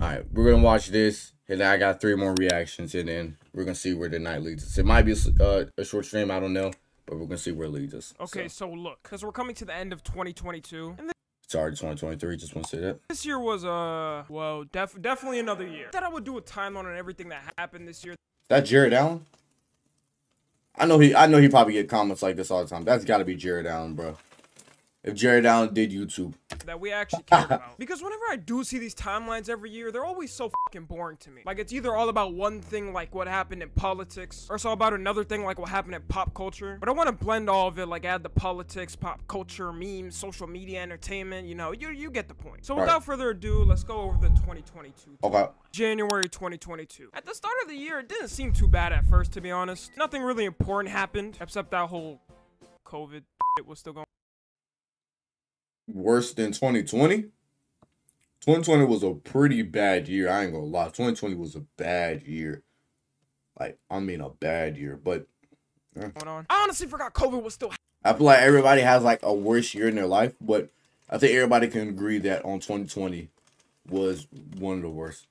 All right, we're gonna watch this, and then I got three more reactions, and then we're gonna see where the night leads us. It might be a, uh, a short stream, I don't know, but we're gonna see where it leads us. Okay, so, so, look, because we're coming to the end of 2022, and it's already 2023. Just want to say that. this year was uh, well, def- definitely another year. That I would do a timeline on everything that happened this year. That Jared Allen. I know he. I know he probably get comments like this all the time. That's got to be Jared Allen, bro. If Jared Allen did YouTube, that we actually care about. Because whenever I do see these timelines every year, they're always so fucking boring to me. Like it's either all about one thing like what happened in politics, or it's all about another thing like what happened in pop culture. But I want to blend all of it, like add the politics, pop culture, memes, social media, entertainment. You know, you you get the point. So Right. without further ado, let's go over the 2022. okay. January 2022. At the start of the year, it didn't seem too bad at first, to be honest. Nothing really important happened, except that whole COVID it was still going. Worse than 2020. 2020 was a pretty bad year. I ain't gonna lie. 2020 was a bad year. Like I mean, a bad year. But eh. on. I honestly forgot COVID was still I feel like everybody has like a worse year in their life. But I think everybody can agree that on 2020 was one of the worst.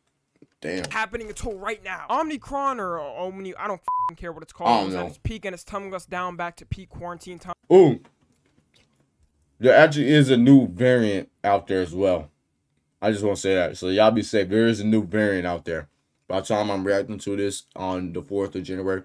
Damn. happening until right now. Omnicron or Omni, I don't care what it's I called. don't know. its peak and it's tumbling us down back to peak quarantine time. Ooh. There actually is a new variant out there as well. I just want to say that. So y'all be safe. There is a new variant out there. By the time I'm reacting to this on the 4th of January,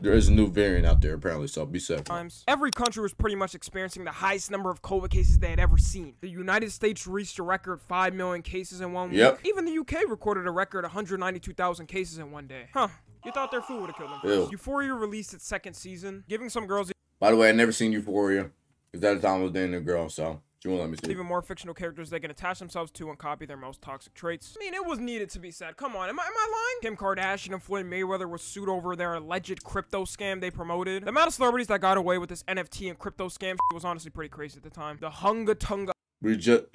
there is a new variant out there apparently. So be safe. Times. Every country was pretty much experiencing the highest number of COVID cases they had ever seen. The United States reached a record 5 million cases in one Yep. week. Even the UK recorded a record 192,000 cases in one day. Huh. You thought their food would have killed them. Ew. Euphoria released its second season, giving some girls By the way, I never seen Euphoria. Because at the time I was dating a girl. So you won't let me see. even more fictional characters they can attach themselves to and copy their most toxic traits. I mean, it was needed to be said. Come on, am I, am I lying? Kim Kardashian and Floyd Mayweather were sued over their alleged crypto scam they promoted. The amount of celebrities that got away with this NFT and crypto scam was honestly pretty crazy at the time. The Hunga Tunga We just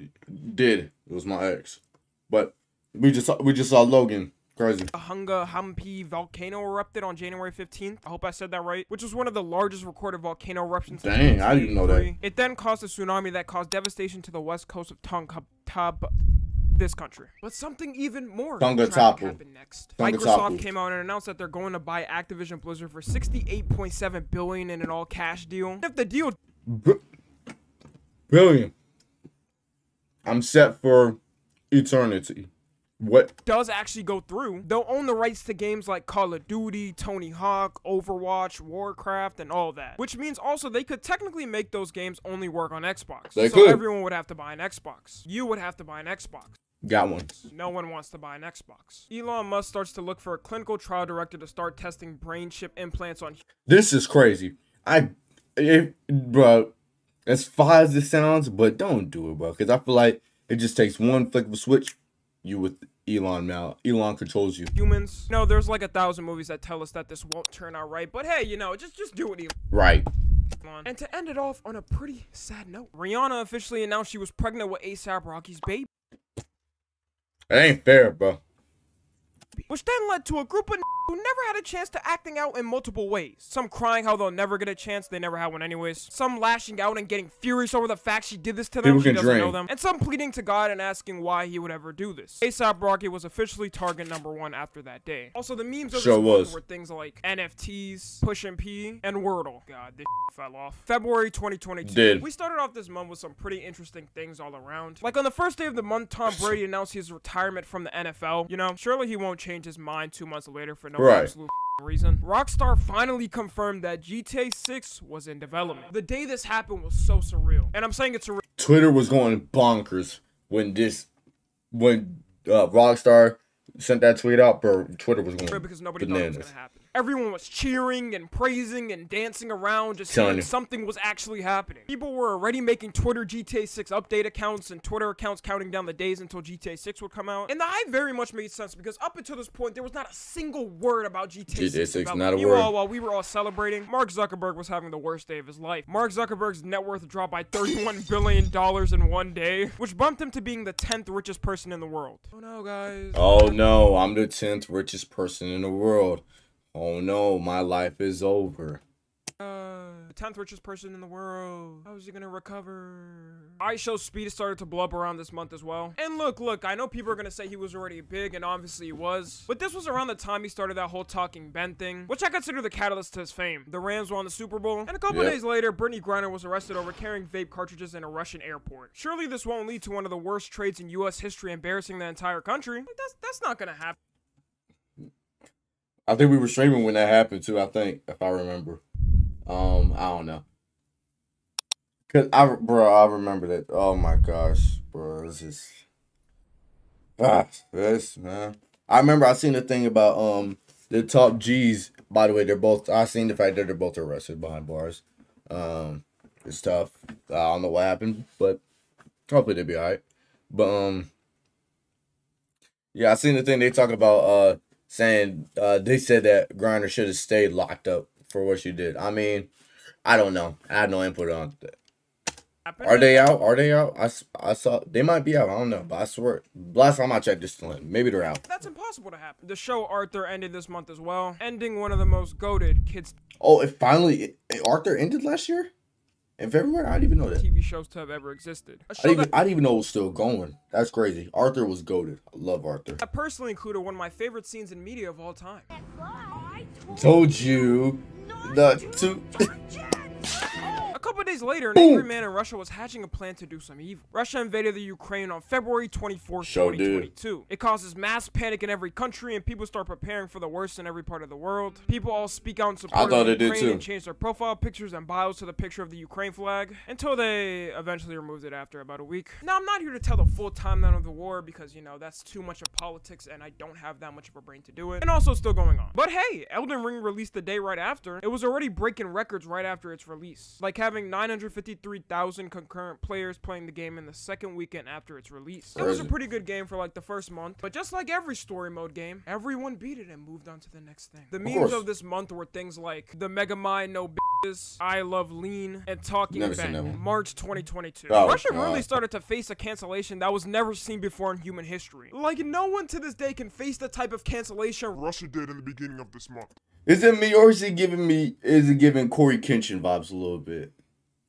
did. It was my ex. But we just saw, we just saw Logan. Crazy. Hunga Hampi volcano erupted on January 15th. I hope I said that right. Which was one of the largest recorded volcano eruptions. Dang, I didn't know that. It then caused a tsunami that caused devastation to the west coast of Tonga, this country. But something even more Tonga tragic happened next. Tonga Microsoft Tapu. came out and announced that they're going to buy Activision Blizzard for 68.7 billion in an all-cash deal. If the deal Billion. I'm set for eternity. What? does actually go through, they'll own the rights to games like Call of Duty, Tony Hawk, Overwatch, Warcraft, and all that. Which means also they could technically make those games only work on Xbox. They so could. everyone would have to buy an Xbox. You would have to buy an Xbox. Got one. No one wants to buy an Xbox. Elon Musk starts to look for a clinical trial director to start testing brain chip implants on This is crazy. I, if, bro, as far as it sounds, but don't do it, bro. Because I feel like it just takes one flick of a switch. You with Elon now. Elon controls you. humans. No, there's like a thousand movies that tell us that this won't turn out right. But hey, you know, just just do it, Right. And to end it off on a pretty sad note, Rihanna officially announced she was pregnant with ASAP Rocky's baby. That ain't fair, bro. which then led to a group of who never had a chance to acting out in multiple ways. Some crying how they'll never get a chance, they never had one anyways. Some lashing out and getting furious over the fact she did this to them, People she doesn't know them. And some pleading to God and asking why he would ever do this. ASAP Rocky was officially target number one after that day. Also, the memes of Sure this was. were things like NFTs, Pushin P, and Wordle. God, this fell off. February 2022. Did. We started off this month with some pretty interesting things all around. Like on the first day of the month, Tom Brady announced his retirement from the NFL. You know, surely he won't change his mind two months later for no Right. absolute reason. Rockstar finally confirmed that GTA 6 was in development. The day this happened was so surreal. And I'm saying it's surreal Twitter was going bonkers when this, when uh, Rockstar sent that tweet out, bro. Twitter was going because nobody thought it was bananas. gonna happen. Everyone was cheering and praising and dancing around, just Telling saying you. something was actually happening. People were already making Twitter GTA 6 update accounts and Twitter accounts counting down the days until GTA 6 would come out. And the hype very much made sense because up until this point, there was not a single word about GTA 6. GTA 6, development. not a Meanwhile, word. while we were all celebrating, Mark Zuckerberg was having the worst day of his life. Mark Zuckerberg's net worth dropped by $31 billion in one day, which bumped him to being the 10th richest person in the world. Oh no, guys. Oh no, I'm the 10th richest person in the world. Oh no, my life is over. Uh... The 10th richest person in the world. How is he gonna recover? IShowSpeed started to blow up around this month as well. And look, look, I know people are gonna say he was already big, and obviously he was. But this was around the time he started that whole Talking Ben thing, which I consider the catalyst to his fame. The Rams won the Super Bowl, and a couple Yep. days later, Brittney Griner was arrested over carrying vape cartridges in a Russian airport. Surely this won't lead to one of the worst trades in U.S. history, embarrassing the entire country. Like, that's that's not gonna happen. I think we were streaming when that happened too. I think if I remember. Um, I don't know. Cause I, bro, I remember that. Oh my gosh, bro, this is. Ah, this man. I remember I seen the thing about um the top G's. By the way, they're both. I seen the fact that they're both arrested behind bars. Um, it's tough. I don't know what happened, but hopefully they'll be alright. But um, yeah, I seen the thing they talk about. Uh, saying uh they said that Grinder should have stayed locked up for what she did. I mean, I don't know. I had no input on that. Are they out? Are they out? I, I saw they might be out. I don't know, but I swear last time I checked, this in. Maybe they're out. That's impossible to happen. The show Arthur ended this month as well, ending one of the most goaded kids Oh, it finally it- Arthur ended last year in February. I didn't even know that. TV shows to have ever existed. A I show didn't, even, I didn't even know it was still going. That's crazy. Arthur was goaded. I love Arthur. I personally included one of my favorite scenes in media of all time. Told you the two. A couple days later, an angry man in Russia was hatching a plan to do some evil. Russia invaded the Ukraine on February 24th, Sure did. 2022. It causes mass panic in every country, and people start preparing for the worst in every part of the world. People all speak out in support thought of did Ukraine and change their profile pictures and bios to the picture of the Ukraine flag, until they eventually removed it after about a week. Now, I'm not here to tell the full timeline of the war because, you know, that's too much of politics, and I don't have that much of a brain to do it. And also still going on. But hey, Elden Ring released the day right after. It was already breaking records right after its release. Like having 953,000 concurrent players playing the game in the second weekend after its release. It was a pretty good game for like the first month, but just like every story mode game, everyone beat it and moved on to the next thing. The memes course. of this month were things like the Mega Mind No Bitches, I Love Lean, and Talking Never. March 2022. Oh, Russia God. really started to face a cancellation that was never seen before in human history. Like no one to this day can face the type of cancellation Russia did in the beginning of this month. Is it me or is it giving me? Is it giving Cory Kenshin vibes a little bit?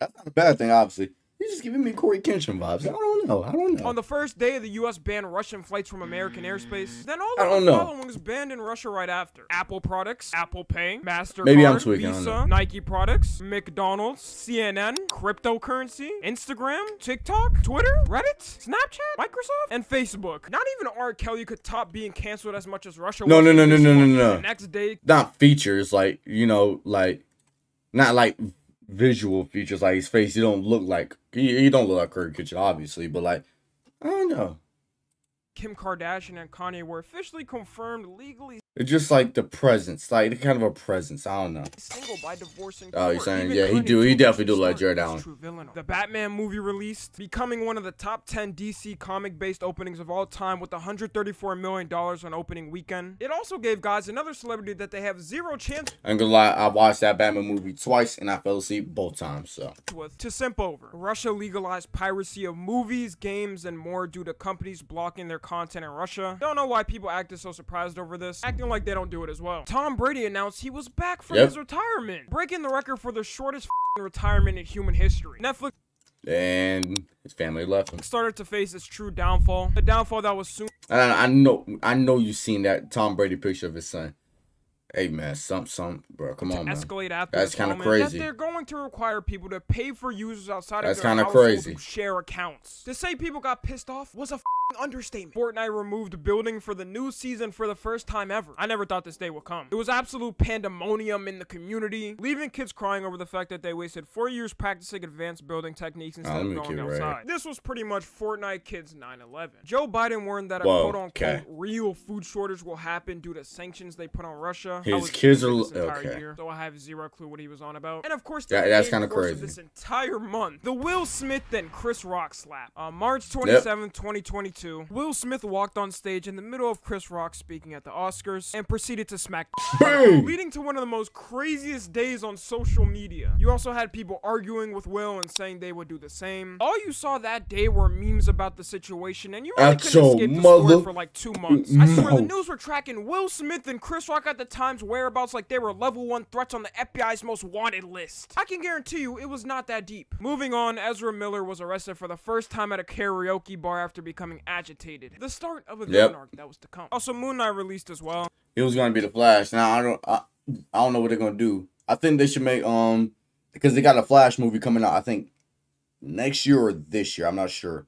That's not a bad thing, obviously. He's just giving me Cory Kenshin vibes. I don't know. I don't know. On the first day, the U.S. banned Russian flights from American airspace. Then all I of don't the know. following was banned in Russia right after: Apple products, Apple Pay, Mastercard, Maybe I'm tweaking, Visa. Nike products, McDonald's, CNN, cryptocurrency, Instagram, TikTok, Twitter, Reddit, Snapchat, Microsoft, and Facebook. Not even R. Kelly could top being canceled as much as Russia. No, was no, no, no, no, no, no. The next day, not features like you know, like not like visual features like his face. He don't look like he, he don't look like Cory Kenshin, obviously, but like I don't know. Kim Kardashian and Kanye were officially confirmed legally It's just like the presence, like the kind of a presence. I don't know. single by divorcing. Oh, you're saying- yeah, he do- he definitely do like Jared Allen. The Batman movie released, becoming one of the top 10 DC comic-based openings of all time with 134 million dollars on opening weekend. It also gave guys another celebrity that they have zero chance I'm gonna lie. I watched that Batman movie twice and I fell asleep both times. So with to simp over. Russia legalized piracy of movies, games, and more due to companies blocking their content in Russia. Don't know why people acted so surprised over this, acting like they don't do it as well. Tom Brady announced he was back from Yep. his retirement, breaking the record for the shortest retirement in human history. Netflix and his family left him. started to face its true downfall. The downfall that was soon I, I know, I know you've seen that Tom Brady picture of his son. Hey man, some, some, bro, come on, man. escalate after That's kinda crazy. That they're going to require people to pay for users outside That's of their household crazy. to share accounts. To say people got pissed off was a understatement. Fortnite removed building for the new season for the first time ever. I never thought this day would come. It was absolute pandemonium in the community, leaving kids crying over the fact that they wasted four years practicing advanced building techniques instead ah, let of going keep it right. outside. This was pretty much Fortnite kids 9/11. Joe Biden warned that a quote-unquote okay. real food shortage will happen due to sanctions they put on Russia. I His was kids are- entire okay. year, so I have zero clue what he was on about. And of course, That- that's kinda course of crazy. This entire month, the Will Smith and Chris Rock slap on March 27, 2022. 2022, Will Smith walked on stage in the middle of Chris Rock speaking at the Oscars and proceeded to smack, Boom! leading to one of the most craziest days on social media. You also had people arguing with Will and saying they would do the same. All you saw that day were memes about the situation, and you really couldn't escape the story for like two months. I swear, the news were tracking Will Smith and Chris Rock at the time's whereabouts like they were level one threats on the FBI's most wanted list. I can guarantee you it was not that deep. Moving on, Ezra Miller was arrested for the first time at a karaoke bar after becoming agitated. The start of a villain Yep. arc that was to come. Also, Moon Knight released as well. It was gonna be the Flash. Now I don't I, I don't know what they're gonna do. I think they should make um because they got a Flash movie coming out. I think next year or this year. I'm not sure,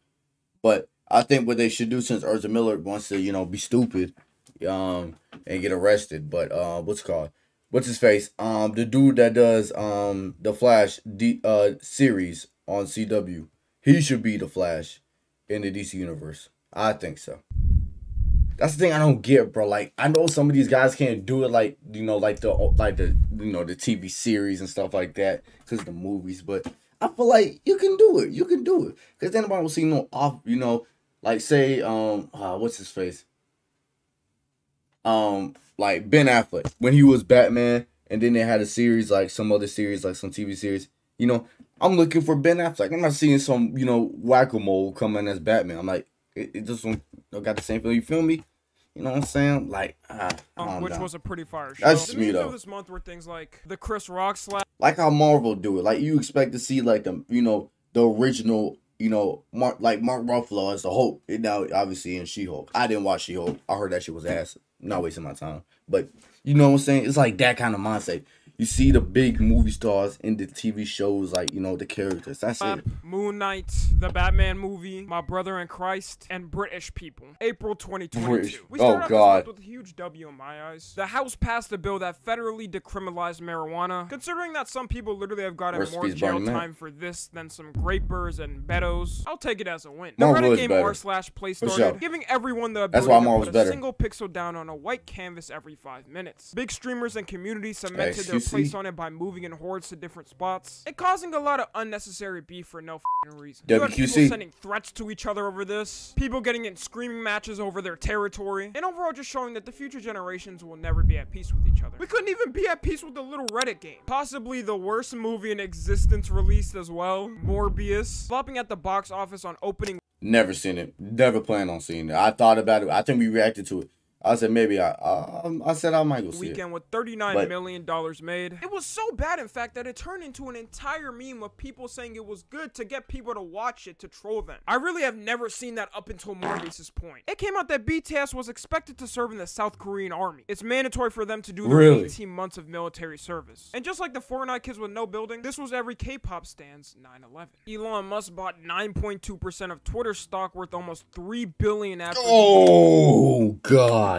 but I think what they should do since Ezra Miller wants to you know be stupid, um and get arrested. But uh, what's called? What's his face? Um, the dude that does um the Flash D uh series on CW. He should be the Flash in the DC universe. I think so. That's the thing I don't get, bro. Like I know some of these guys can't do it, like you know, like the like the you know the TV series and stuff like that, because the movies. But I feel like you can do it. You can do it, because then nobody will see no off. You know, like say um, uh, what's his face? Um, like Ben Affleck when he was Batman, and then they had a series like some other series, like some TV series. You know, I'm looking for Ben Affleck. I'm not seeing some you know whack a mole coming as Batman. I'm like, it, it just got the same feeling. You feel me? You know what I'm saying? Like, I Um, which know. was a pretty fire show. That's me, though. this month were things like the Chris Rock slap. like how Marvel do it. Like you expect to see like the you know the original you know Mark like Mark Ruffalo as the Hulk. And now obviously in She Hulk. I didn't watch She Hulk. I heard that shit was ass. not wasting my time. But you know what I'm saying? It's like that kind of mindset. You see the big movie stars in the TV shows, like you know the characters. That's Slap, it. Moon Knight, the Batman movie, My Brother in Christ, and British People. April 2022. British- We oh, started out this God. with a huge W in my eyes. The House passed a bill that federally decriminalized marijuana, considering that some people literally have gotten in more jail time for this than some grapers and betos. I'll take it as a win. The Reddit game better. r slash place started, sure. giving everyone the That's ability why to put a better. single pixel down on a white canvas every five minutes. Big streamers and communities cemented their XQC. place on it by moving in hordes to different spots and causing a lot of unnecessary beef for no fing reason. You had people WQC. sending threats to each other over this, people getting in screaming matches over their territory, and overall just showing that the future generations will never be at peace with each other. We couldn't even be at peace with the little Reddit game. Possibly the worst movie in existence released as well, Morbius, flopping at the box office on opening Never seen it. Never plan on seeing it. I thought about it. I think we reacted to it. I said maybe I. I, I said I might go see it. weekend with thirty-nine But- million dollars made. It was so bad, in fact, that it turned into an entire meme of people saying it was good to get people to watch it to troll them. I really have never seen that up until Morbius's point. It came out that BTS was expected to serve in the South Korean army. It's mandatory for them to do their Really? 18 months of military service. And just like the Fortnite kids with no building, this was every K-pop stand's 9/11. Elon Musk bought 9.2% of Twitter stock worth almost 3 billion after Oh God.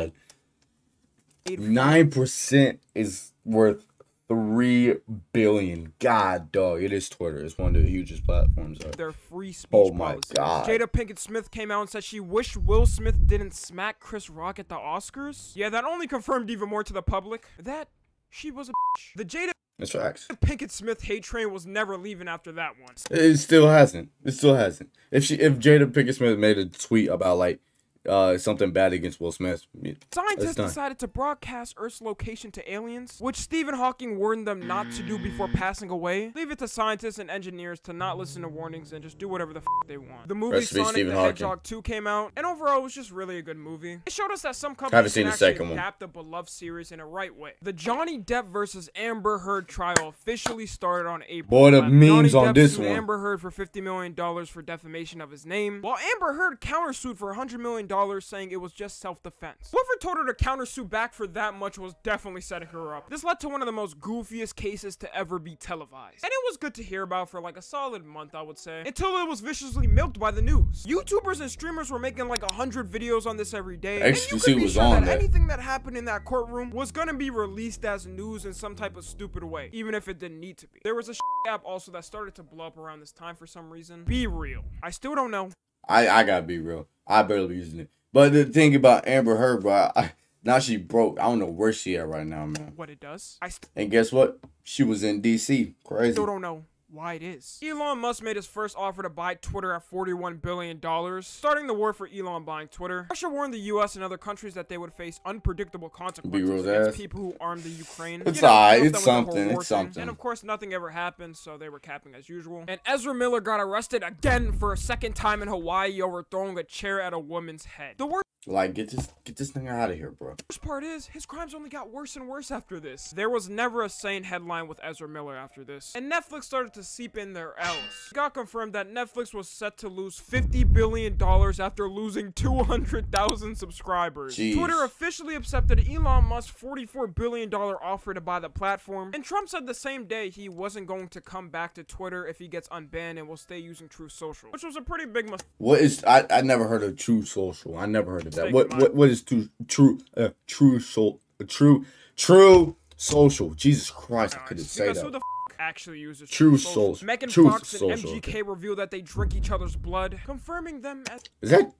Nine percent is worth three billion. God, dog, it is Twitter. It's one of the hugest platforms. Out. their free speech Oh my policies. God. Jada Pinkett Smith came out and said she wished Will Smith didn't smack Chris Rock at the Oscars. Yeah, that only confirmed even more to the public that she was a bitch. The Jada That's facts. Pinkett Smith hate train was never leaving after that one. It still hasn't. It still hasn't. If she, if Jada Pinkett Smith made a tweet about like, uh, something bad against Will Smith, Scientists decided to broadcast Earth's location to aliens, which Stephen Hawking warned them not to do before passing away. Leave it to scientists and engineers to not listen to warnings and just do whatever the f they want. The movie Rest Sonic Stephen the Hawking. Hedgehog 2 came out, and overall it was just really a good movie. It showed us that some companies Haven't seen can the actually second one. adapt a beloved series in a right way. The Johnny Depp versus Amber Heard trial officially started on April. Boy, the memes Johnny on Depp this sued one. Amber Heard for $50 million for defamation of his name, while Amber Heard countersued for $100 million saying it was just self-defense. Whoever told her to countersue back for that much was definitely setting her up. This led to one of the most goofiest cases to ever be televised. And it was good to hear about for like a solid month, I would say, until it was viciously milked by the news. YouTubers and streamers were making like 100 videos on this every day. and you could be was sure on that that. anything that happened in that courtroom was gonna be released as news in some type of stupid way, even if it didn't need to be. There was a app also that started to blow up around this time for some reason. Be real. I still don't know. I I gotta be real. I barely be using it. But the thing about Amber Heard, bro, I, now she broke. I don't know where she at right now, man. what it does. I And guess what? She was in D.C. Crazy. still don't know why it is. Elon Musk made his first offer to buy Twitter at $41 billion, starting the war for Elon buying Twitter. Russia warned the US and other countries that they would face unpredictable consequences against ass. people who armed the Ukraine. It's You know, alright, it's them with something, it's thing. something. And of course, nothing ever happened, so they were capping as usual. And Ezra Miller got arrested again for a second time in Hawaii over throwing a chair at a woman's head. The worst Like, get this get this thing out of here, bro. worst part is, his crimes only got worse and worse after this. There was never a sane headline with Ezra Miller after this. And Netflix started to seep in their L's. It got confirmed that Netflix was set to lose $50 billion after losing 200,000 subscribers. Jeez. Twitter officially accepted Elon Musk's $44 billion offer to buy the platform. And Trump said the same day he wasn't going to come back to Twitter if he gets unbanned and will stay using Truth Social. Which was a pretty big mistake. What is I, I never heard of True Social. I never heard of that. What what what is true true uh, true soul true true social? Jesus Christ, I couldn't say that. actually uses Truth Social? Souls. Megan Fox and MGK reveal that they drink each other's blood, confirming them as Is that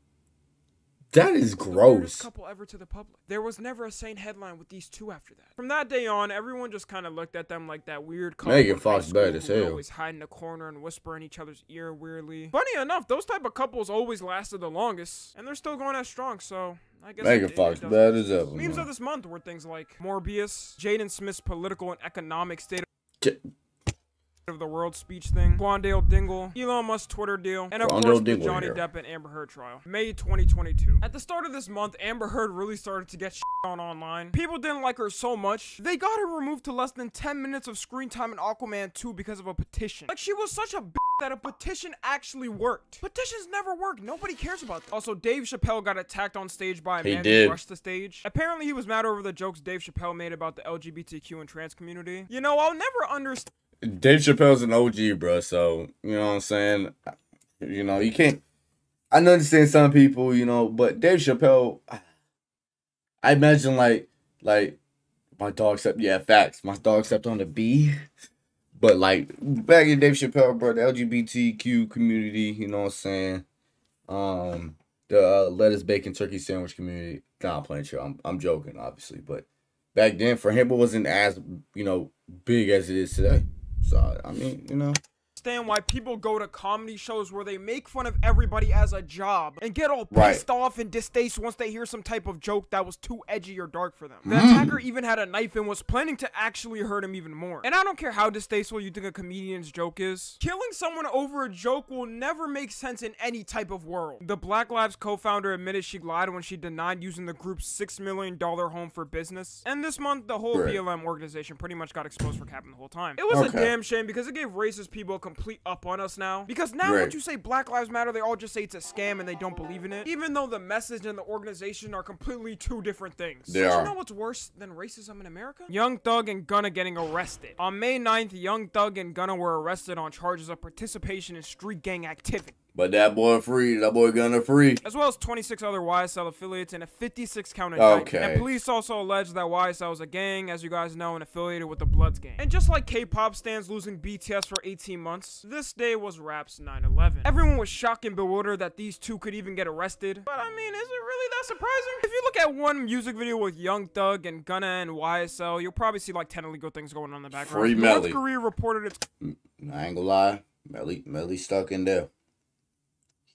that is gross. couple ever to the public. There was never a sane headline with these two after that. From that day on, everyone just kind of looked at them like that weird couple. Megan Fox bad as hell. Always hide in a corner and whisper in each other's ear weirdly. Funny enough, those type of couples always lasted the longest, and they're still going as strong. So. I guess Megan it- Fox bad as ever. Memes man. of this month were things like Morbius, Jaden Smith's political and economic state J- of the world speech thing, Quandale Dingle, Elon Musk Twitter deal, and of Quandale course the Johnny here. Depp and Amber Heard trial. May 2022. At the start of this month, Amber Heard really started to get shit on online. People didn't like her so much, they got her removed to less than 10 minutes of screen time in Aquaman 2 because of a petition. Like she was such a b that a petition actually worked. Petitions never work. Nobody cares about that. Also, Dave Chappelle got attacked on stage by a He man did. who rushed the stage. Apparently, he was mad over the jokes Dave Chappelle made about the LGBTQ and trans community. You know, I'll never understand. Dave Chappelle's an OG, bro. So you know what I'm saying. You know you can't. I understand some people, you know, but Dave Chappelle. I imagine like like my dog stepped. Yeah, facts. My dog stepped on the bee. But like back in Dave Chappelle, bro, the LGBTQ community, you know what I'm saying. Um, the uh, lettuce bacon turkey sandwich community. Nah, I'm playing chill. I'm I'm joking, obviously, but back then for him it wasn't as you know big as it is today. So I mean, you know, understand why people go to comedy shows where they make fun of everybody as a job and get all pissed off and distasteful once they hear some type of joke that was too edgy or dark for them. Mm. The attacker even had a knife and was planning to actually hurt him even more. And I don't care how distasteful you think a comedian's joke is, killing someone over a joke will never make sense in any type of world. The Black Lives co-founder admitted she lied when she denied using the group's $6 million home for business. And this month, the whole Right. BLM organization pretty much got exposed for capping the whole time. It was a damn shame because it gave racist people a complete up on us now. Because now Right. you say Black Lives Matter, they all just say it's a scam and they don't believe in it. Even though the message and the organization are completely two different things. They are. you know what's worse than racism in America? Young Thug and Gunna getting arrested. On May 9th, Young Thug and Gunna were arrested on charges of participation in street gang activity. But that boy free. That boy gonna free. As well as 26 other YSL affiliates and a 56 count indictment. Okay. And police also allege that YSL is a gang, as you guys know, and affiliated with the Bloods gang. And just like K-pop stands losing BTS for 18 months, this day was Rap's 9/11. Everyone was shocked and bewildered that these two could even get arrested. But I mean, is it really that surprising? If you look at one music video with Young Thug and Gunna and YSL, you'll probably see like 10 illegal things going on in the background. Free Melly. North. Korea reported its mm, I ain't gonna lie, Melly Melly stuck in there.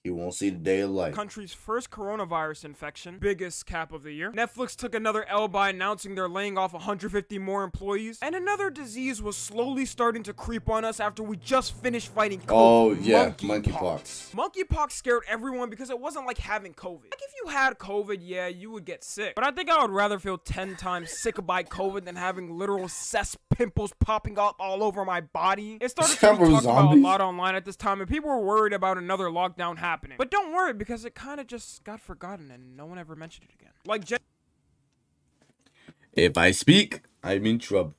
He won't see the day of light. country's first coronavirus infection, biggest cap of the year. Netflix took another L by announcing they're laying off 150 more employees, and another disease was slowly starting to creep on us after we just finished fighting COVID. Oh, yeah, monkeypox. Monkeypox scared everyone because it wasn't like having COVID. Like if you had COVID, yeah, you would get sick. But I think I would rather feel 10 times sick by COVID than having literal cess pimples popping up all over my body. It started to be talked about a lot online at this time, and people were worried about another lockdown happening. But don't worry, because it kind of just got forgotten and no one ever mentioned it again. Like, If I speak, I'm in trouble.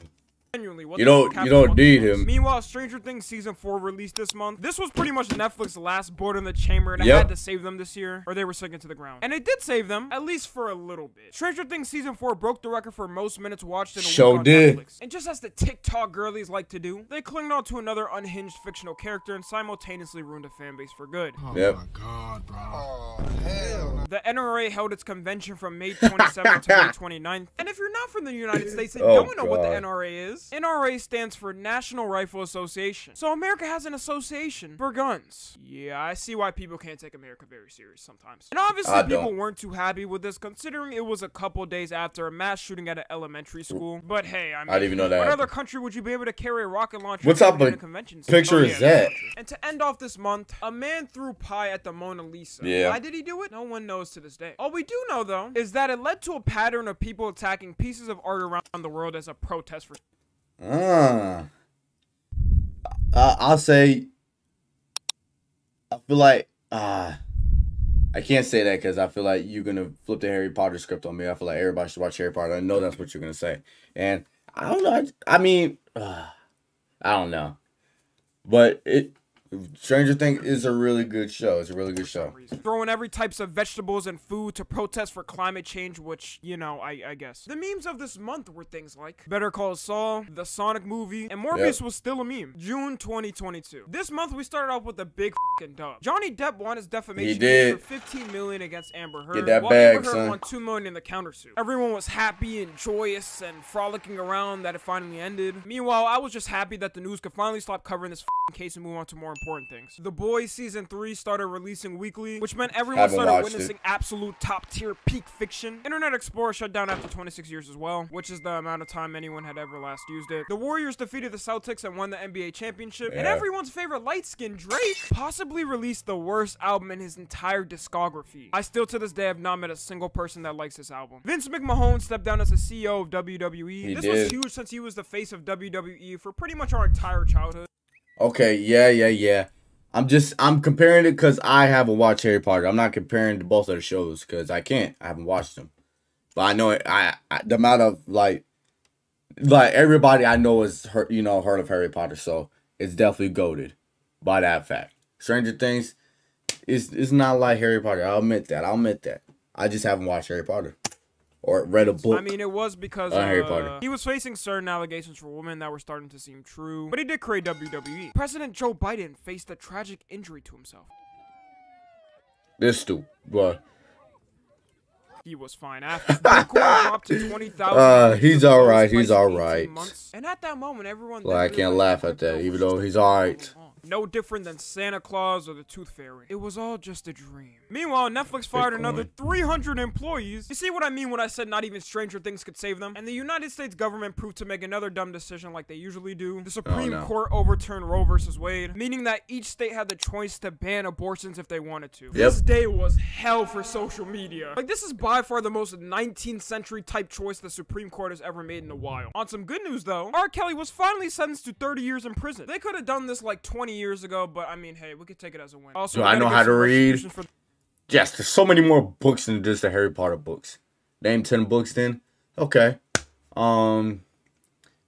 Genuinely, what You don't- fuck you don't with need him. Meanwhile, Stranger Things season four released this month. This was pretty much Netflix's last board in the chamber, and it Yep. had to save them this year, or they were sinking to the ground. And it did save them, at least for a little bit. Stranger Things season four broke the record for most minutes watched in a Sure week on did. Netflix. And just as the TikTok girlies like to do, they clinged on to another unhinged fictional character and simultaneously ruined a fan base for good. Oh Yep. God, bro. Oh, the NRA held its convention from May 27th to May 29th. And if you're not from the United States and Oh, don't know what the NRA is, NRA NRA stands for National Rifle Association. So America has an association for guns. Yeah, I see why people can't take America very serious sometimes. And obviously I people don't. weren't too happy with this considering it was a couple days after a mass shooting at an elementary school. But hey, I mean, didn't even know that what other country would you be able to carry a rocket launcher What's up, in a convention center? picture Oh, is that? And to end off this month, a man threw pie at the Mona Lisa. Yeah. Why did he do it? No one knows to this day. All we do know, though, is that it led to a pattern of people attacking pieces of art around the world as a protest for. Uh, I'll say. I feel like uh I can't say that because I feel like you're gonna flip the Harry Potter script on me. I feel like everybody should watch Harry Potter. I know that's what you're gonna say, and I don't know. I, I mean, uh, I don't know, but it. Stranger Things is a really good show. It's a really good show. Throwing every types of vegetables and food to protest for climate change, which, you know, I, I guess. The memes of this month were things like Better Call Saul, the Sonic movie, and Morbius Yep. was still a meme. June 2022. This month we started off with a big fing dub. Johnny Depp won his defamation He did. case for 15 million against Amber Heard. Get that while bag, Amber Heard son. won 2 million in the countersuit. Everyone was happy and joyous and frolicking around that it finally ended. Meanwhile, I was just happy that the news could finally stop covering this fing case and move on to more important things. The Boys season 3 started releasing weekly, which meant everyone Haven't started watched it. witnessing absolute top tier peak fiction. Internet Explorer shut down after 26 years as well, which is the amount of time anyone had ever last used it. The Warriors defeated the Celtics and won the NBA championship, and everyone's favorite light skinned Drake possibly released the worst album in his entire discography. I still to this day have not met a single person that likes this album. Vince McMahon stepped down as the CEO of WWE. He this was huge since he was the face of WWE for pretty much our entire childhood. Okay, yeah, yeah, yeah. I'm just I'm comparing it because I haven't watched Harry Potter. I'm not comparing to both of the shows because I can't. I haven't watched them, but I know it. I, I the amount of like, like everybody I know is heard, you know heard of Harry Potter, so it's definitely goaded by that fact. Stranger Things, is it's not like Harry Potter. I'll admit that. I'll admit that. I just haven't watched Harry Potter or read a book. I mean, it was because Uh, Harry Potter. he was facing certain allegations for women that were starting to seem true, but he did create WWE. President Joe Biden faced a tragic injury to himself. this stupid, but He was fine after. Dropped to 20,000. Uh, he's alright, he's place in 18 alright. months. And at that moment, everyone. Well, I can't laugh at that, even though he's a alright. Total haunt. No different than Santa Claus or the Tooth Fairy. It was all just a dream. Meanwhile, Netflix fired Bitcoin. another 300 employees. You see what I mean when I said not even Stranger Things could save them? And the United States government proved to make another dumb decision like they usually do. The oh, Supreme Oh, no. Court overturned Roe versus Wade, meaning that each state had the choice to ban abortions if they wanted to. This day was hell for social media. Like, this is by far the most 19th century type choice the Supreme Court has ever made in a while. On some good news, though, R. Kelly was finally sentenced to 30 years in prison. They could have done this like 20 years ago, but I mean, hey, we could take it as a win. Also, I know how to read? For Yes, there's so many more books than just the Harry Potter books. Name ten books then. Okay. Um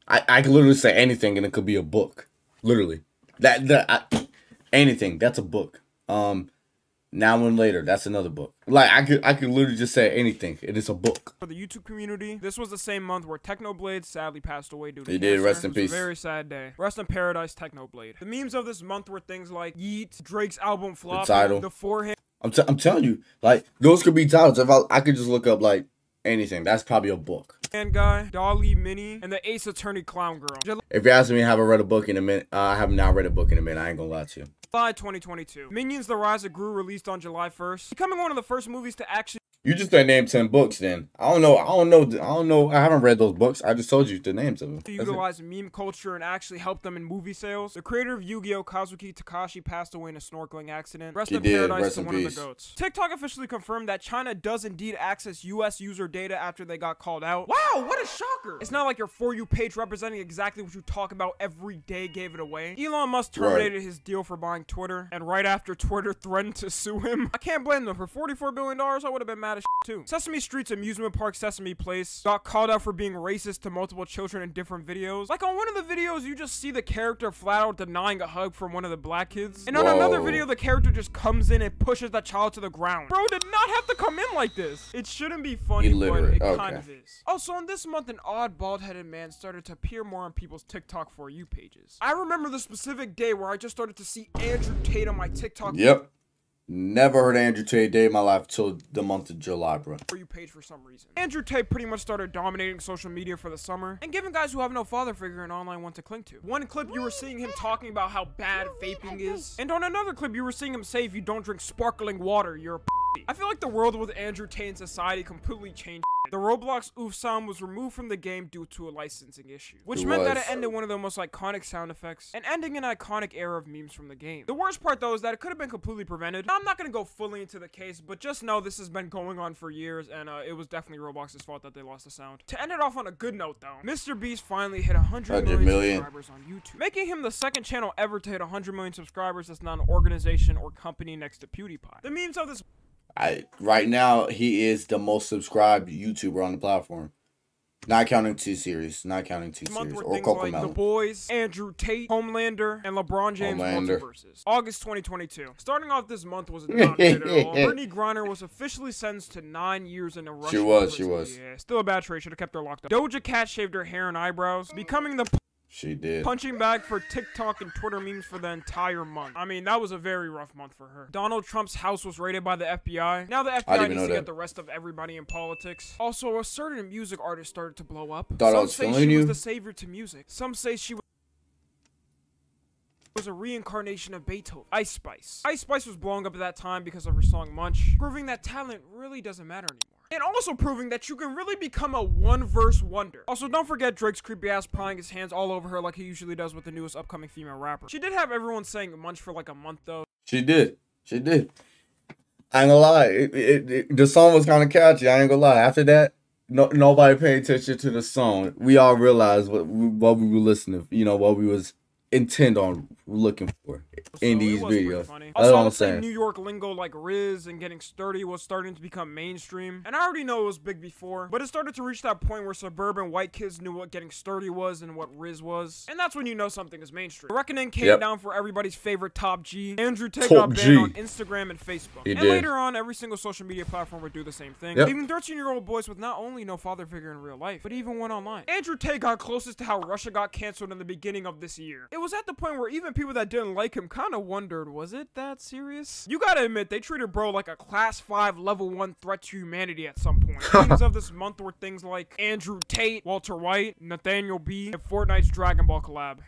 I I could literally say anything and it could be a book. Literally. That that I, anything, that's a book. Um now and later, that's another book. Like I could I could literally just say anything. It is a book. for the YouTube community, this was the same month where Technoblade sadly passed away due to He did, rest in peace. very sad day. Rest in paradise, Technoblade. The memes of this month were things like Yeet, Drake's album flop, the title. the forehand I'm t- I'm telling you, like those could be titles. If I I could just look up like anything, that's probably a book. guy, DALL-E Mini, and the Ace Attorney Clown Girl. If you're asking me, have I read a book in a minute? Uh, I have not read a book in a minute. I ain't gonna lie to you. July 2022. Minions: The Rise of Gru released on July 1st, becoming one of the first movies to actually You just said name ten books. Then I don't know. I don't know. I don't know. I haven't read those books. I just told you the names of them. to utilize meme culture and actually help them in movie sales. The creator of Yu-Gi-Oh! Kazuki Takahashi passed away in a snorkeling accident. Rest He in did, paradise rest to in one of the goats. TikTok officially confirmed that China does indeed access US user data after they got called out. Wow, what a shocker! It's not like your For You page representing exactly what you talk about every day gave it away. Elon Musk terminated his deal for buying Twitter, and right after Twitter threatened to sue him, I can't blame them. For $44 billion, I would have been mad as too. Sesame Street's amusement park Sesame Place got called out for being racist to multiple children in different videos. Like on one of the videos, you just see the character flat out denying a hug from one of the black kids. And on another video, the character just comes in and pushes that child to the ground. Bro did not have to come in like this. It shouldn't be funny, but Illiterate. it kind of is. Also, in this month, an odd bald-headed man started to appear more on people's TikTok for you pages. I remember the specific day where I just started to see Andrew Tate on my TikTok Yep. Never heard Andrew Tate day in my life till the month of July, bro. For you page for some reason. Andrew Tate pretty much started dominating social media for the summer and giving guys who have no father figure an online one to cling to. One clip you were seeing him talking about how bad vaping is, and on another clip you were seeing him say if you don't drink sparkling water, you're a I feel like the world with Andrew Tate in society completely changed. The Roblox oof sound was removed from the game due to a licensing issue, which It meant that it ended one of the most iconic sound effects and ending an iconic era of memes from the game. The worst part though is that it could have been completely prevented. Now, I'm not gonna go fully into the case, but just know this has been going on for years, and uh, it was definitely Roblox's fault that they lost the sound. To end it off on a good note though, Mr. Beast finally hit 100 100 million, million. subscribers on YouTube, making him the second channel ever to hit 100 million subscribers that's not an organization or company next to PewDiePie. The memes of this I right now he is the most subscribed YouTuber on the platform. Not counting T-Series, not counting T-Series or Coco like The Boys, Andrew Tate, Homelander, and LeBron James Homelander. multiverses. August 2022. Starting off this month was at all. Brittney Griner was officially sentenced to nine years in a Russian She was, she was. Yeah, still a bad trade. Should have kept her locked up. Doja Cat shaved her hair and eyebrows, becoming the She did. punching bag for TikTok and Twitter memes for the entire month. I mean, that was a very rough month for her. Donald Trump's house was raided by the FBI. Now the FBI needs to that. get the rest of everybody in politics. Also, a certain music artist started to blow up. I Some say she you? was the savior to music. Some say she was was a reincarnation of Beethoven. Ice Spice. Ice Spice was blowing up at that time because of her song Munch, proving that talent really doesn't matter anymore. And also proving that you can really become a one verse wonder. Also, don't forget Drake's creepy ass prying his hands all over her like he usually does with the newest upcoming female rapper. She did have everyone saying Munch for like a month though. She did. She did. I ain't gonna lie. It, it, it- the song was kind of catchy. I ain't gonna lie. After that, no nobody paid attention to the song. We all realized what what we were listening. You know what we was intent on looking for in So these it was pretty videos. That's Also, what I'm saying. New York lingo like Riz and getting sturdy was starting to become mainstream. And I already know it was big before, but it started to reach that point where suburban white kids knew what getting sturdy was and what Riz was. And that's when you know something is mainstream. The reckoning came Yep. down for everybody's favorite top G. Andrew Tate got banned on Instagram and Facebook. He and did. later on, every single social media platform would do the same thing, Yep. leaving 13 year old boys with not only no father figure in real life, but even one online. Andrew Tate got closest to how Russia got canceled in the beginning of this year. It was at the point where even people that didn't like him kind of wondered, was it that serious? You gotta admit, they treated bro like a class 5 level 1 threat to humanity at some point. Things of this month were things like Andrew Tate, Walter White, Nathaniel B, and Fortnite's Dragon Ball collab.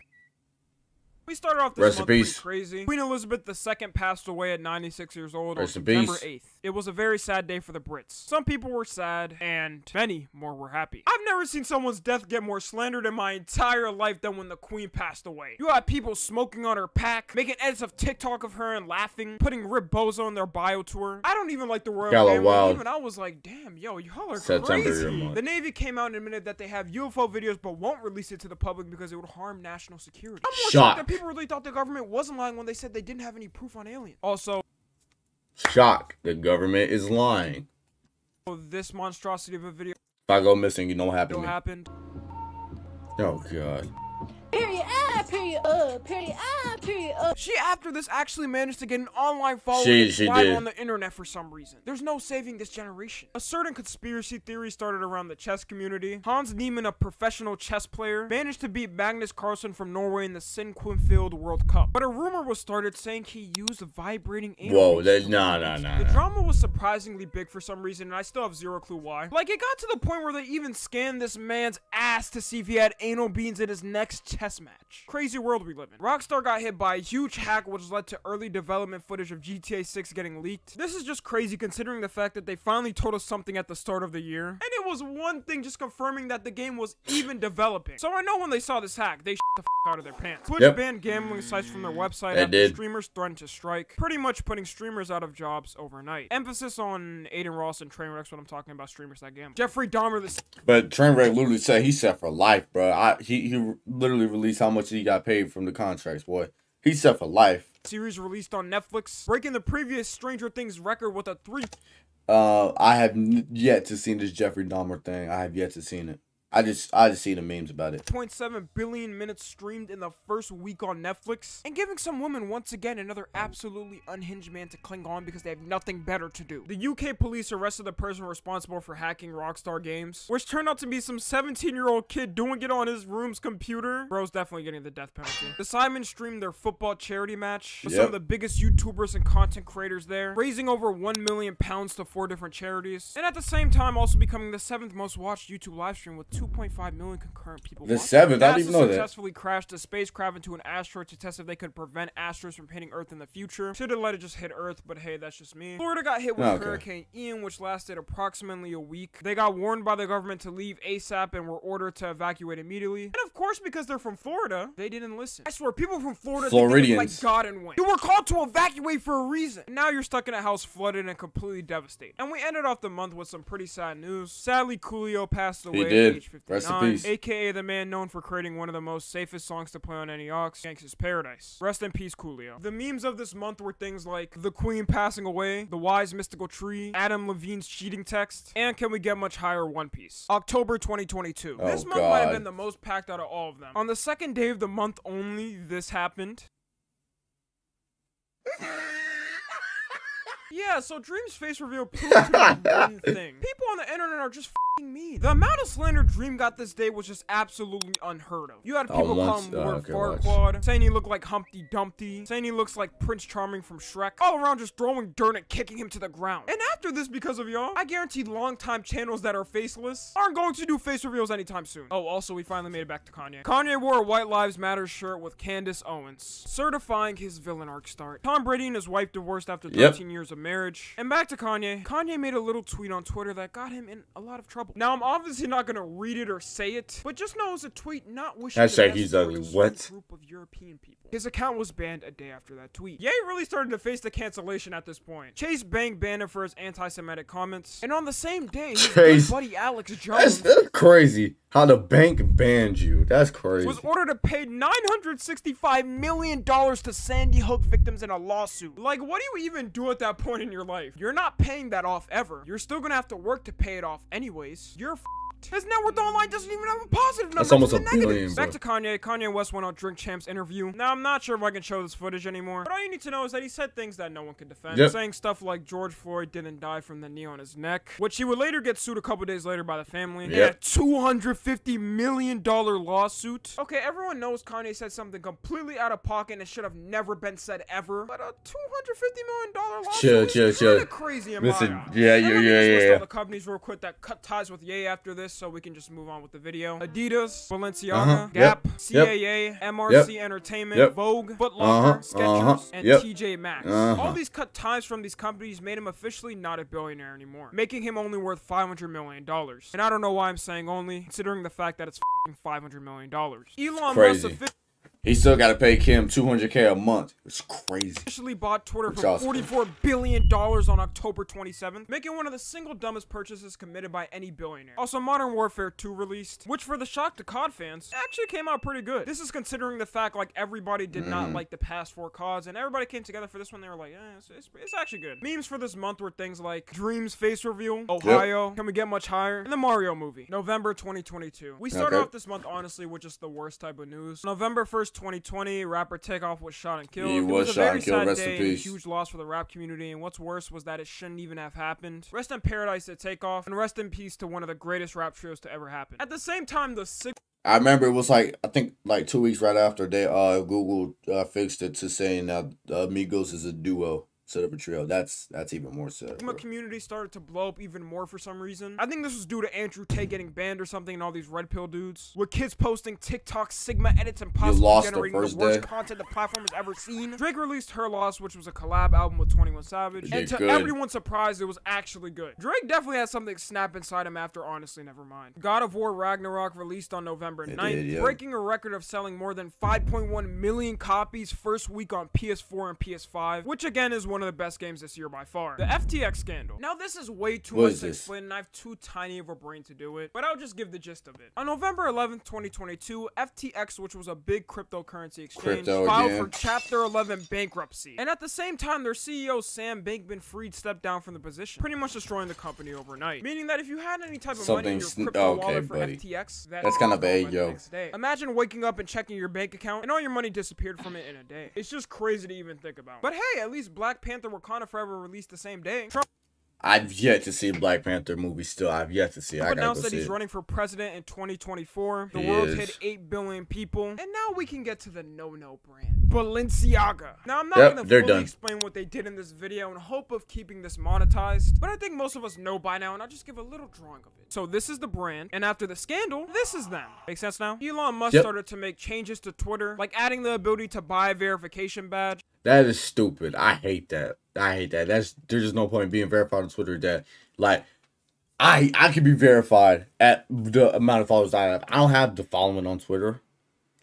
We started off this Rest month pretty crazy. Queen Elizabeth II passed away at 96 years old Rest on September 8th. It was a very sad day for the Brits. Some people were sad, and many more were happy. I've never seen someone's death get more slandered in my entire life than when the Queen passed away. You had people smoking on her pack, making edits of TikTok of her and laughing, putting Rip Bozo in their bio tour. I don't even like the royal Got family. wild. Even I was like, damn, yo, y'all are September crazy. The Navy came out and admitted that they have UFO videos but won't release it to the public because it would harm national security. I'm more shocked Shock. People really thought the government wasn't lying when they said they didn't have any proof on aliens. Also, Shock. The government is lying. this monstrosity of a video If I go missing, you know what happened to me. happened. Oh god. Period ah, period uh, period ah, period uh. She after this actually managed to get an online following She- and she thrive did. on the internet for some reason. There's no saving this generation. A certain conspiracy theory started around the chess community. Hans Niemann, a professional chess player, managed to beat Magnus Carlsen from Norway in the Sinquefield World Cup. But a rumor was started saying he used a vibrating anal Whoa. beads That to nah nah nah. The nah. drama was surprisingly big for some reason, and I still have zero clue why. Like, it got to the point where they even scanned this man's ass to see if he had anal beans in his next chess match. Crazy world we live in. Rockstar got hit by a huge hack, which led to early development footage of GTA 6 getting leaked. This is just crazy considering the fact that they finally told us something at the start of the year. And it was one thing just confirming that the game was even developing. So I know when they saw this hack, they shit the f out of their pants. Twitch Yep. banned gambling sites from their website They after did. streamers threatened to strike, pretty much putting streamers out of jobs overnight. Emphasis on Adin Ross and Trainwrecks when I'm talking about streamers that gamble. Jeffrey Dahmer, the But Trainwreck literally said he set for life, bro. I he he literally released how much he got paid from the contracts, boy. He set for life. series released on Netflix, breaking the previous Stranger Things record with a three Uh, I have yet to see this Jeffrey Dahmer thing. I have yet to seen it. I just I just see the memes about it. 0.7 billion minutes streamed in the first week on Netflix, and giving some women once again another absolutely unhinged man to cling on because they have nothing better to do. The UK police arrested the person responsible for hacking Rockstar Games, which turned out to be some 17 year old kid doing it on his room's computer. Bro's definitely getting the death penalty. The Sidemen streamed their football charity match with some of the biggest YouTubers and content creators there, raising over 1 million pounds to four different charities, and at the same time also becoming the seventh most watched YouTube live stream with 2.5 million concurrent people. The seventh? I didn't NASA even know that. successfully crashed a spacecraft into an asteroid to test if they could prevent asteroids from hitting Earth in the future. Should have let it just hit Earth, but hey, that's just me. Florida got hit with oh, Okay. Hurricane Ian, which lasted approximately a week. They got warned by the government to leave ASAP and were ordered to evacuate immediately. And of course, because they're from Florida, they didn't listen. I swear, people from Florida look like God and Wayne. You were called to evacuate for a reason. And now you're stuck in a house flooded and completely devastated. And we ended off the month with some pretty sad news. Sadly, Coolio passed away at did. Age 59, Rest in peace. aka the man known for creating one of the most safest songs to play on any aux, Gangsta's Paradise. Rest in peace, Coolio. The memes of this month were things like the Queen passing away, the wise mystical tree, Adam Levine's cheating text, and can we get much higher One Piece. October 2022. Oh, this month might have been the most packed out of all of them. On the second day of the month only, this happened. Yeah, so Dream's face reveal proved to be one thing. People on the internet are just me. The amount of slander Dream got this day was just absolutely unheard of. You had Oh, people call once- him oh, Lord okay. Farquaad, saying he looked like Humpty Dumpty, saying he looks like Prince Charming from Shrek, all around just throwing dirt and kicking him to the ground. And after this, because of y'all, I guarantee longtime channels that are faceless aren't going to do face reveals anytime soon. Oh, also, we finally made it back to Kanye. Kanye wore a White Lives Matter shirt with Candace Owens, certifying his villain arc start. Tom Brady and his wife divorced after Yep. 13 years of marriage. And back to Kanye. Kanye made a little tweet on Twitter that got him in a lot of trouble. Now, I'm obviously not gonna read it or say it, but just know it's a tweet not wishing Hashtag he's ugly. a What? group of European people. His account was banned a day after that tweet. Ye really started to face the cancellation at this point. Chase Bank banned him for his anti-Semitic comments, and on the same day, his Chase- buddy Alex That's, Jones that's crazy. How the bank banned you. That's crazy. was ordered to pay $965 million to Sandy Hook victims in a lawsuit. Like, what do you even do at that point in your life? You're not paying that off ever. You're still gonna have to work to pay it off anyways. You're f***ed. His net worth online doesn't even have a positive number. That's almost it's a negative. billion, Back to Kanye. Kanye West went on Drink Champs interview. Now, I'm not sure if I can show this footage anymore, but all you need to know is that he said things that no one can defend. Yep. Saying stuff like George Floyd didn't die from the knee on his neck, which he would later get sued a couple days later by the family. Yeah, Yep. $250 million lawsuit. Okay, everyone knows Kanye said something completely out of pocket and should have never been said ever. But a $250 million lawsuit Chill, is chill, chill. kinda crazy in Listen, my eyes. yeah, yeah, yeah, yeah. all the companies real quick that cut ties with Ye after this so we can just move on with the video. Adidas, Balenciaga, Uh-huh, Gap, yep, CAA, MRC Entertainment, Yep. Vogue, Foot Locker, Uh-huh, Skechers, uh-huh, and yep. TJ Maxx. Uh-huh. All these cut ties from these companies made him officially not a billionaire anymore, making him only worth $500 million. And I don't know why I'm saying only, considering the fact that it's $500 million. Elon Musk officially He still got to pay Kim 200k a month. It's crazy. officially bought Twitter for also- $44 billion on October 27th, making one of the single dumbest purchases committed by any billionaire. Also, Modern Warfare 2 released, which for the shock to COD fans, actually came out pretty good. This is considering the fact like everybody did not like the past four CODs, and everybody came together for this one, they were like, eh, it's, it's, it's actually good. Memes for this month were things like Dreams face reveal, Ohio, Can We Get Much Higher, and the Mario movie, November 2022. We started Okay. off this month, honestly, with just the worst type of news. November 1st, 2020, rapper Takeoff was shot and killed. He It was a shot very and killed. sad Rest day a peace. huge loss for the rap community, and what's worse was that it shouldn't even have happened. Rest in paradise to Takeoff, and rest in peace to one of the greatest rap trios to ever happen. At the same time, the sick I remember it was like I think like two weeks right after they uh Google uh, fixed it to saying that uh, Migos is a duo instead of a trio. That's that's even more so. Sigma community started to blow up even more for some reason. I think this was due to Andrew Tate getting banned or something and all these red pill dudes. With kids posting TikTok Sigma edits and possibly lost the generating the, first worst day. content the platform has ever seen. Drake released Her Loss, which was a collab album with 21 Savage. And to good. everyone's surprise, it was actually good. Drake definitely had something snap inside him after honestly never mind. God of War Ragnarok released on November 9th, did, yeah. breaking a record of selling more than 5.1 million copies first week on PS4 and PS5, which again is one one of the best games this year by far. The FTX scandal. Now this is way too What much to explain and I have too tiny of a brain to do it, but I'll just give the gist of it. On November 11th, 2022, FTX, which was a big cryptocurrency exchange, Crypto filed again. for Chapter 11 bankruptcy. And at the same time, their CEO Sam Bankman-Fried stepped down from the position, pretty much destroying the company overnight. Meaning that if you had any type of money in your Something crypto okay, wallet for buddy. FTX, that That's kind of was a gone by the yo. Imagine waking up and checking your bank account and all your money disappeared from it in a day. It's just crazy to even think about. But hey, at least Black Panther Wakanda Forever released the same day. Trump I've yet to see a Black Panther movie. Still, I've yet to see. it. I gotta announced go that see he's it. running for president in 2024. The He world is. hit 8 billion people. And now we can get to the no-no brand. Balenciaga. Now I'm not Yep, gonna fully done. explain what they did in this video in hope of keeping this monetized, but I think most of us know by now, and I'll just give a little drawing of it. So this is the brand, and after the scandal, this is them. Make sense now? Elon Musk Yep. started to make changes to Twitter, like adding the ability to buy a verification badge. That is stupid. I hate that. I hate that. That's there's just no point in being verified on Twitter. That like, I I can be verified at the amount of followers I have. I don't have the following on Twitter.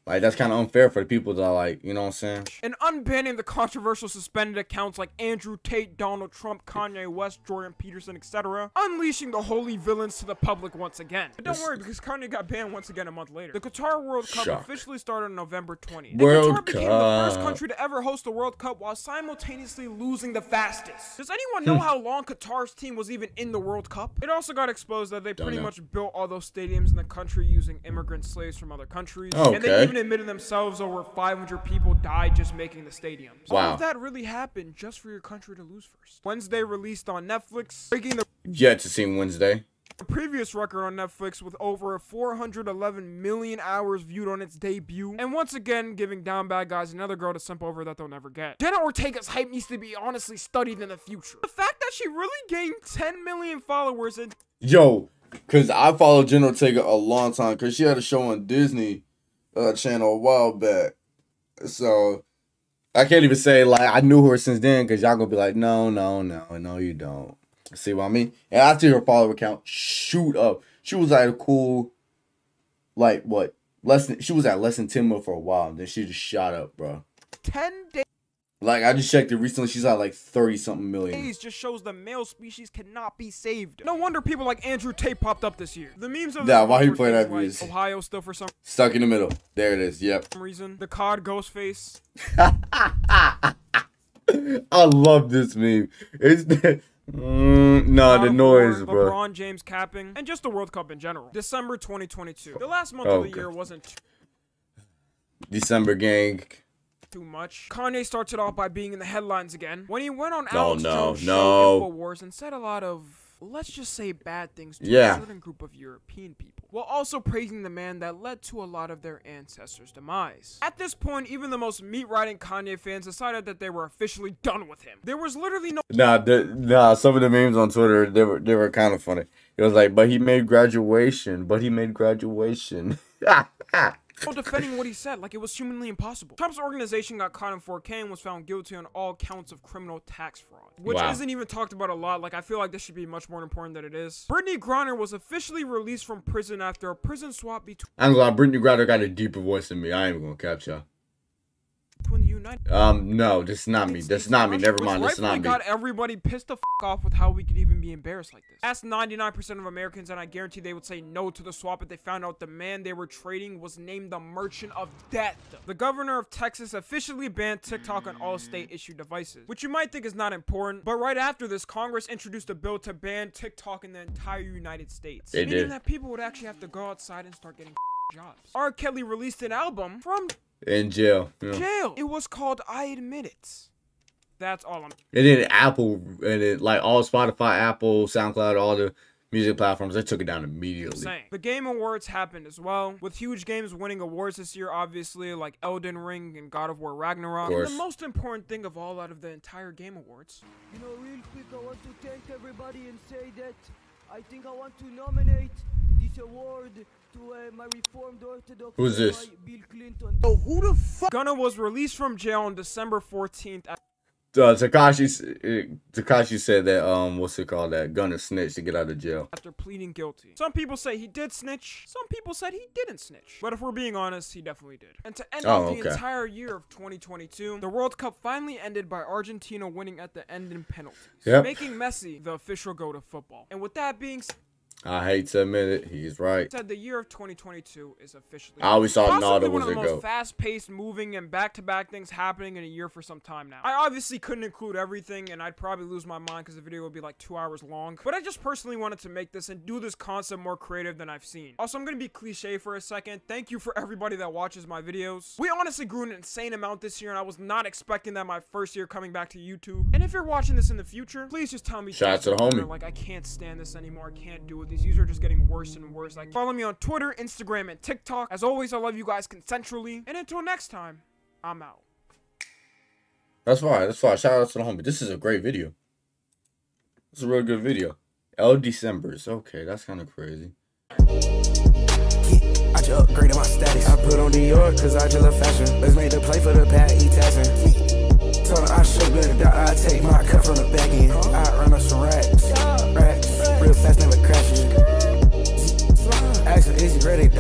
Like that's kind of unfair for the people that are like, you know what I'm saying? and unbanning the controversial suspended accounts like Andrew Tate, Donald Trump, Kanye West, Jordan Peterson, etc., unleashing the holy villains to the public once again. But don't worry, because Kanye got banned once again a month later. The Qatar World Cup Shock. officially started on November 20th. And World Qatar became the first country to ever host the World Cup while simultaneously losing the fastest. Does anyone Hmm. know how long Qatar's team was even in the World Cup? It also got exposed that they pretty know. much built all those stadiums in the country using immigrant slaves from other countries. Okay. Even admitted themselves over 500 people died just making the stadiums. All Wow. of that really happened just for your country to lose first. Wednesday released on Netflix, breaking the Yet to see Wednesday. The previous record on Netflix with over 411 million hours viewed on its debut. And once again, giving down bad guys another girl to simp over that they'll never get. Jenna Ortega's hype needs to be honestly studied in the future. The fact that she really gained 10 million followers and Yo, cause I followed Jenna Ortega a long time, cause she had a show on Disney uh, Channel a while back. So I can't even say like I knew her since then, cause y'all gonna be like, no, no, no, no, you don't. See what I mean? And see her follower count shoot up. She was like a cool, like what? Less than she was at less than ten for a while, and then she just shot up, bro. 10 days. Like I just checked it recently, she's at like thirty something million. days just shows the male species cannot be saved. No wonder people like Andrew Tate popped up this year. The memes of Yeah, why he were play things that like music? Ohio still for some Stuck in the middle. There it is. Yep. Some reason. The COD Ghostface. I love this meme. It's the mm, no God the noise, War, bro. LeBron James capping, and just the World Cup in general. December 2022. The last month Oh, of the God. year wasn't December gang. Too much. Kanye started off by being in the headlines again when he went on No, Alex no, Jones' no. show Infowars and said a lot of let's just say bad things to Yeah. a certain group of European people, while also praising the man that led to a lot of their ancestors' demise. At this point, even the most meat-riding Kanye fans decided that they were officially done with him. There was literally no Nah, the, nah. Some of the memes on Twitter they were they were kind of funny. It was like, but he made graduation. But he made graduation. no defending what he said, like it was humanly impossible. Trump's organization got caught in 4K and was found guilty on all counts of criminal tax fraud, which Wow. isn't even talked about a lot. Like I feel like this should be much more important than it is. Brittney Griner was officially released from prison after a prison swap between I'm glad Brittney Griner got a deeper voice than me. I ain't even gonna capture. The United. Um, no, this is not me. This is not me. Never mind. This is not me. got everybody pissed the f- off with how we could even be embarrassed like this. Asked 99% of Americans, and I guarantee they would say no to the swap if they found out the man they were trading was named the Merchant of Death. The governor of Texas officially banned TikTok on all state-issued devices, which you might think is not important, but right after this, Congress introduced a bill to ban TikTok in the entire United States, They meaning did. that people would actually have to go outside and start getting jobs. R. Kelly released an album from In jail. Yeah. jail. It was called I Admit It. That's all I'm And then Apple and it like all Spotify, Apple, SoundCloud, all the music platforms, they took it down immediately. Same. The Game Awards happened as well, with huge games winning awards this year, obviously, like Elden Ring and God of War Ragnarok. Of And the most important thing of all out of the entire Game Awards. You know, real quick, I want to thank everybody and say that I think I want to nominate this award to uh, my Reformed Orthodox Who's this? rabbi, Bill Clinton. Gunna was released from jail on December 14th. uh, Tekashi uh, Tekashi said that um what's it called that Gunna snitched to get out of jail. after pleading guilty. Some people say he did snitch, some people said he didn't snitch. But if we're being honest, he definitely did. And to end Oh, off the okay. entire year of 2022, the World Cup finally ended by Argentina winning at the end in penalties, Yep. making Messi the official goat of football. And with that being said, I hate to admit it, he's right. said the year of 2022 is officially. I always thought Possibly Naldo one was of the most fast-paced, moving, and back-to-back things happening in a year for some time now. I obviously couldn't include everything, and I'd probably lose my mind because the video would be like two hours long. But I just personally wanted to make this and do this concept more creative than I've seen. Also, I'm gonna be cliche for a second. Thank you for everybody that watches my videos. We honestly grew an insane amount this year, and I was not expecting that my first year coming back to YouTube. And if you're watching this in the future, please just tell me. Shout out to the things are better. homie. Like I can't stand this anymore. I can't do it. These users are just getting worse and worse. Like, follow me on Twitter, Instagram, and TikTok. As always, I love you guys consensually. And until next time, I'm out. That's fine. That's fine. Shout out to the homie. This is a great video. It's a real good video. L December's. Okay, that's kind of crazy. I just upgraded my status. I put on Dior cause I just love fashion. Let's make the play for the pad, he taxing. Told her I should better die. I take my cut from the back end. I run a some racks real fast, never crashing. Action is ready.